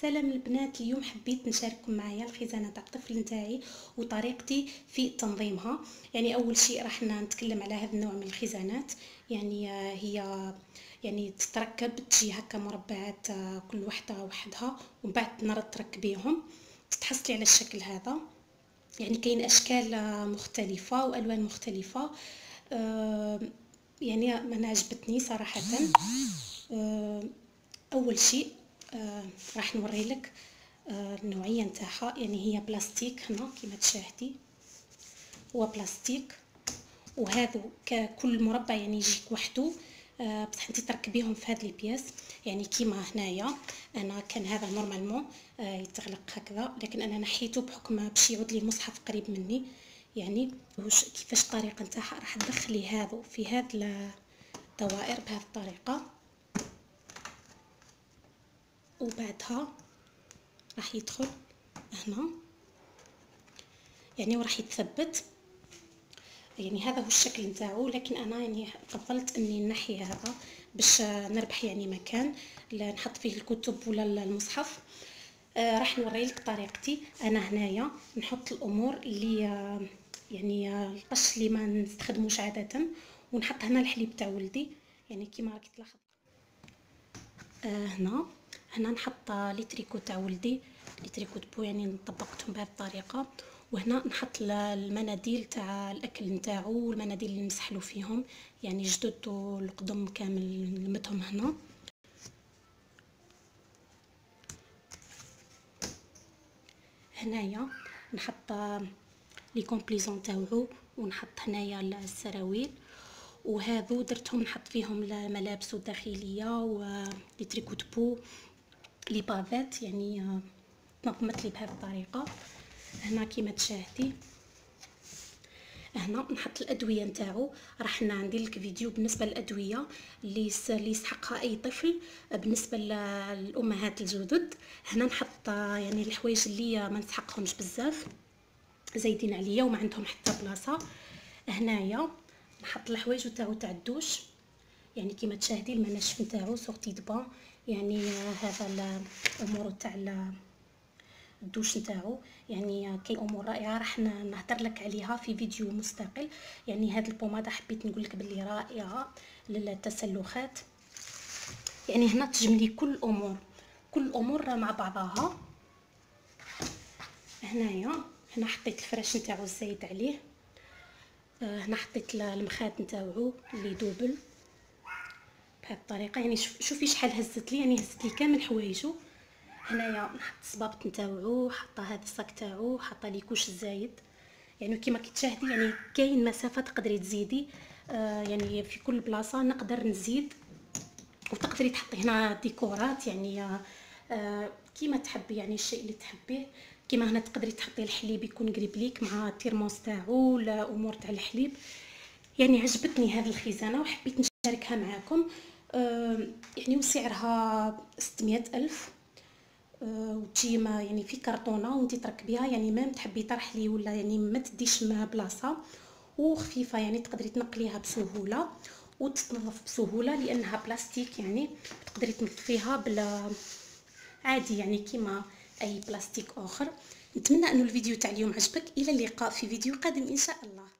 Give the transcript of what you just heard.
سلام البنات اليوم حبيت نشارككم معايا الخزانة تاع الطفل نتاعي وطريقتي في تنظيمها. يعني أول شيء راح نتكلم على هذا النوع من الخزانات. يعني هي يعني تتركب تجي هكا مربعات كل وحدة وحدها ومن بعد نرد تركبيهم. تتحصلي على الشكل هذا. يعني كاين أشكال مختلفة وألوان مختلفة. يعني أنا عجبتني صراحة. أول شيء آه راح نوري لك آه النوعيه نتاعها. يعني هي بلاستيك هنا كما تشاهدي. هو بلاستيك وهذا ككل مربع يعني يجيك وحده. آه بصح انت تركبيهم في هذه ال pièces. يعني كيما هنايا أنا كان هذا normalement آه يتغلق هكذا. لكن أنا نحيته بحكم باش يعود لي المصحف قريب مني. يعني وش كيفاش الطريقة نتاعها؟ راح تدخلي هذا في هذه الدوائر بهذه الطريقة. وبعدها راح يدخل هنا. يعني وراح يتثبت. يعني هذا هو الشكل نتاعو لكن أنا يعني فضلت إني نحي هذا باش نربح يعني مكان نحط فيه الكتب ولا المصحف. آه راح نوري لك طريقتي. أنا هنايا نحط الأمور اللي آه يعني القش اللي ما نستخدموش عادة ونحط هنا الحليب تاع ولدي. يعني كيما راكي تلاحظ. آه هنا. هنا نحط les tricots تاع ولدي les tricots de peau يعني طبقتهم بهذه الطريقة. وهنا نحط المناديل تاع الأكل نتاعو والمناديل اللي نسحلو فيهم. يعني جدد والقدم كامل نلمتهم هنا. هنايا نحط les combinaisons تاوعو ونحط هنايا السراويل. وهذو درتهم نحط فيهم الملابس الداخلية و les tricots de peau les bavettes يعني تنظمت لي بهذه الطريقة. هنا كيما تشاهدي. هنا نحط الأدوية نتاعو. راح ندير لك فيديو بالنسبة للأدوية اللي اللي يسحقها أي طفل. بالنسبة للأمهات الجدد هنا نحط يعني الحوايج اللي ما نسحقهمش بزاف. زايدين عليا وما عندهم حتى بلاصة. هنايا نحط الحوايج تاعو تاع الدوش. يعني كيما تشاهدي المناشف نتاعو sortie de bain يعني هذا الأمور تاع الدوش نتاعو. يعني كاين أمور رائعة راح نهضر لك عليها في فيديو مستقل. يعني هاد ال pommade حبيت نقول لك بلي رائعة للتسلخات. يعني هنا تجملي كل الأمور كل الأمور مع بعضها. هنايا هنا حطيت الفراش نتاعو الزايد عليه. آه، هنا حطيت المخاد نتاعو اللي دوبل. بهذه الطريقة. يعني شوفي شحال هزت لي. يعني هزت لي كامل حوايجو. هنايا نحط الصبابط نتاعو حاطة هذا الصاك تاعو حاطة لي كوش زايد. يعني كيما كتشاهدي يعني كاين مسافة تقدري تزيدي. آه يعني في كل بلاصة نقدر نزيد. وتقدري تحطي هنا ديكورات. يعني آه كيما تحبي. يعني الشيء اللي تحبيه كيما هنا تقدري تحطي الحليب يكون قريب ليك مع التيرموس تاعو ولا أمور تاع الحليب. يعني عجبتني هذه الخزانة وحبيت نشاركها معكم يعني وسعرها ستمية ألف. وتجي ما يعني في كرتونة وانت تركبيها يعني ما تحبي ترحلي ولا يعني ما تديش ما بلاصة. وخفيفة يعني تقدري تنقليها بسهولة وتتنظف بسهولة لأنها بلاستيك يعني تقدري تنظفيها بلا عادي يعني كيما أي بلاستيك آخر. نتمنى أنه الفيديو تاع اليوم عجبك. إلى اللقاء في فيديو قادم إن شاء الله.